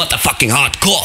motherfucking hardcore.